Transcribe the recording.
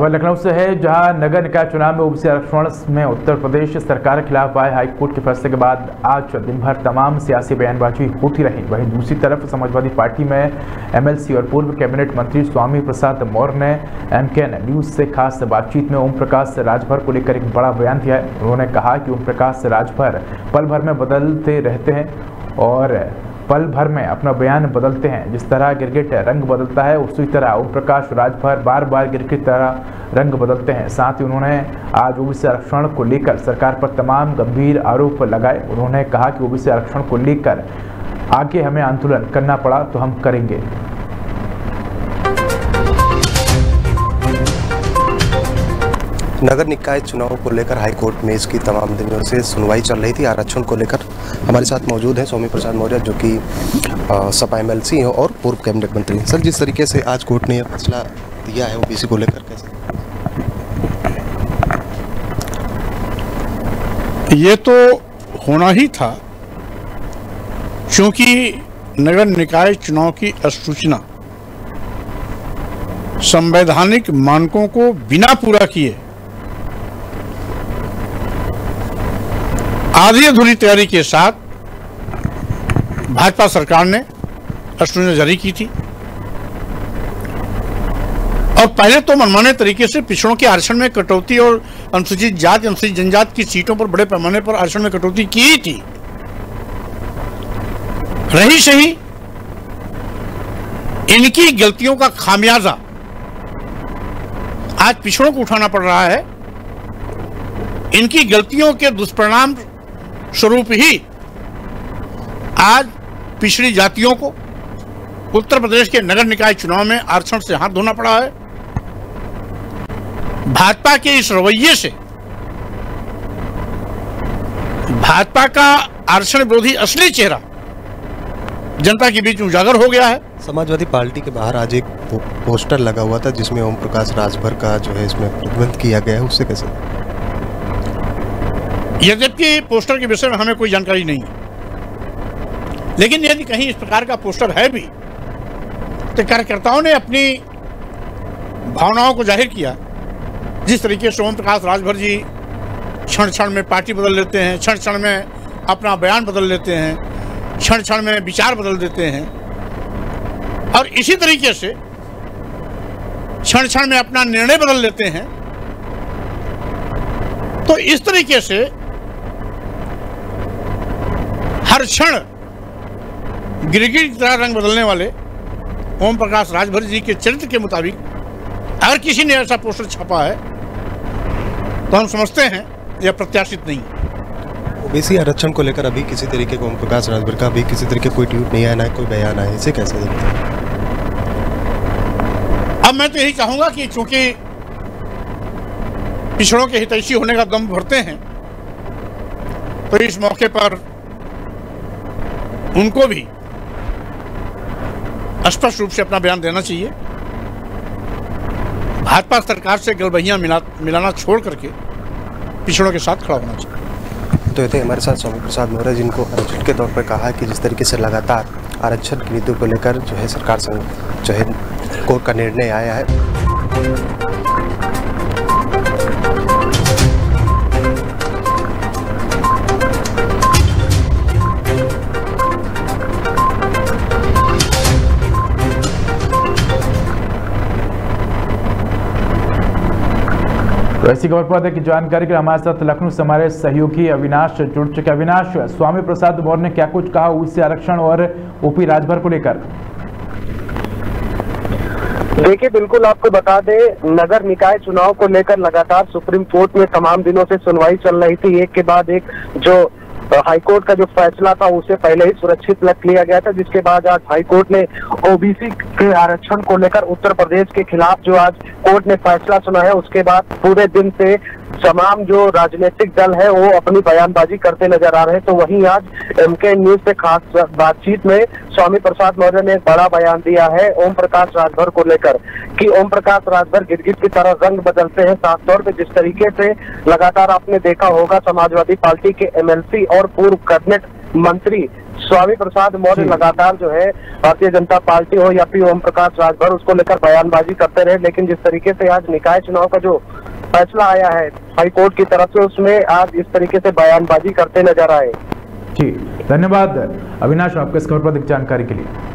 खबर लखनऊ से है, जहाँ नगर निकाय चुनाव में ओबीसी आरक्षण में उत्तर प्रदेश सरकार के खिलाफ आए हाई कोर्ट के फैसले के बाद आज दिन भर तमाम सियासी बयानबाजी होती रही। वहीं दूसरी तरफ़ समाजवादी पार्टी में एमएलसी और पूर्व कैबिनेट मंत्री स्वामी प्रसाद मौर्य ने एमकेएन न्यूज़ से खास बातचीत में ओम प्रकाश राजभर को लेकर एक बड़ा बयान दिया उन्होंने कहा कि ओम प्रकाश राजभर पल भर में बदलते रहते हैं और पल भर में अपना बयान बदलते हैं। जिस तरह गिरगिट रंग बदलता है, उसी तरह ओम प्रकाश राजभर बार बार गिरगिट तरह रंग बदलते हैं। साथ ही उन्होंने आज ओबीसी आरक्षण को लेकर सरकार पर तमाम गंभीर आरोप लगाए। उन्होंने कहा कि ओबीसी आरक्षण को लेकर आगे हमें आंदोलन करना पड़ा तो हम करेंगे। नगर निकाय चुनाव को लेकर हाई कोर्ट में इसकी तमाम दिनों से सुनवाई चल रही थी। आरक्षण को लेकर हमारे साथ मौजूद हैं स्वामी प्रसाद मौर्य, जो कि सपा एमएलसी हैं और पूर्व कैबिनेट मंत्री सर, जिस तरीके से आज कोर्ट ने यह फैसला दिया है ओबीसी को लेकर, कैसे? ये तो होना ही था, क्योंकि नगर निकाय चुनाव की अधिसूचना संवैधानिक मानकों को बिना पूरा किए आधी अधूरी तैयारी के साथ भाजपा सरकार ने अधिसूचना जारी की थी। और पहले तो मनमाने तरीके से पिछड़ों के आरक्षण में कटौती और अनुसूचित जाति, अनुसूचित जनजाति की सीटों पर, बड़े पैमाने पर आरक्षण में कटौती की थी। रही सही, इनकी गलतियों का खामियाजा आज पिछड़ों को उठाना पड़ रहा है। इनकी गलतियों के दुष्परिणाम स्वरूप ही। आज पिछड़ी जातियों को उत्तर प्रदेश के नगर निकाय चुनाव में आरक्षण से हाथ धोना पड़ा है। भाजपा के इस रवैये से भाजपा का आरक्षण विरोधी असली चेहरा जनता के बीच उजागर हो गया है। समाजवादी पार्टी के बाहर आज एक पोस्टर लगा हुआ था जिसमें ओम प्रकाश राजभर का जो है इसमें प्रतिबंध किया गया है, उससे कैसे? यद्यपि पोस्टर के विषय में हमें कोई जानकारी नहीं है। लेकिन यदि कहीं इस प्रकार का पोस्टर है भी तो कार्यकर्ताओं ने अपनी भावनाओं को ज़ाहिर किया। जिस तरीके से ओम प्रकाश राजभर जी क्षण क्षण में पार्टी बदल लेते हैं क्षण क्षण में अपना बयान बदल लेते हैं क्षण क्षण में विचार बदल देते हैं, और इसी तरीके से क्षण क्षण में अपना निर्णय बदल लेते हैं तो इस तरीके से हर क्षण गिरगिर की तरह रंग बदलने वाले ओम प्रकाश राजभर जी के चरित्र के मुताबिक अगर किसी ने ऐसा पोस्टर छापा है तो हम समझते हैं यह प्रत्याशित नहीं है। ओबीसी आरक्षण को लेकर अभी किसी तरीके का ओम प्रकाश राजभर का अभी किसी तरीके कोई ट्वीट नहीं आया ना कोई बयान आया इसे कैसे देखते हैं? अब मैं तो यही चाहूँगा कि चूँकि पिछड़ों के हितैषी होने का दम भरते हैं तो इस मौके पर उनको भी स्पष्ट रूप से अपना बयान देना चाहिए। भाजपा सरकार से गलबहियाँ मिला, मिलाना छोड़ करके पिछड़ों के साथ खड़ा होना चाहिए। तो ये थे हमारे साथ स्वामी प्रसाद मौर्य जिनको आरक्षण के तौर पर कहा है कि जिस तरीके से लगातार आरक्षण की नीतियों को लेकर जो है सरकार संग जो है कोर्ट का निर्णय आया है। तो इसी खबर पर की जानकारी के हमारे साथ लखनऊ से हमारे सहयोगी अविनाश जुड़ चुके अविनाश, स्वामी प्रसाद मौर्य ने क्या कुछ कहा उससे आरक्षण और ओपी राजभर को लेकर? देखिए, बिल्कुल आपको बता दे, नगर निकाय चुनाव को लेकर लगातार सुप्रीम कोर्ट में तमाम दिनों से सुनवाई चल रही थी। एक के बाद एक जो हाईकोर्ट का जो फैसला था, उसे पहले ही सुरक्षित रख लिया गया था, जिसके बाद आज हाईकोर्ट ने ओबीसी के आरक्षण को लेकर उत्तर प्रदेश के खिलाफ जो आज कोर्ट ने फैसला सुना है, उसके बाद पूरे दिन से तमाम जो राजनीतिक दल है, वो अपनी बयानबाजी करते नज़र आ रहे हैं। तो वहीं आज एमके न्यूज़ से खास बातचीत में स्वामी प्रसाद मौर्य ने एक बड़ा बयान दिया है, ओम प्रकाश राजभर को लेकर। कि ओम प्रकाश राजभर गिरगिट की तरह रंग बदलते हैं साफ़ तौर पे। जिस तरीके से लगातार आपने देखा होगा समाजवादी पार्टी के एमएलसी और पूर्व कैबिनेट मंत्री स्वामी प्रसाद मौर्य लगातार जो है भारतीय जनता पार्टी हो या फिर ओम प्रकाश राजभर उसको लेकर बयानबाजी करते रहे। लेकिन जिस तरीके से आज निकाय चुनाव का जो फैसला आया है हाई कोर्ट की तरफ़ से उसमें आज इस तरीके से बयानबाजी करते नज़र आए। जी धन्यवाद अविनाश आपके इस खबर पर अधिक जानकारी के लिए।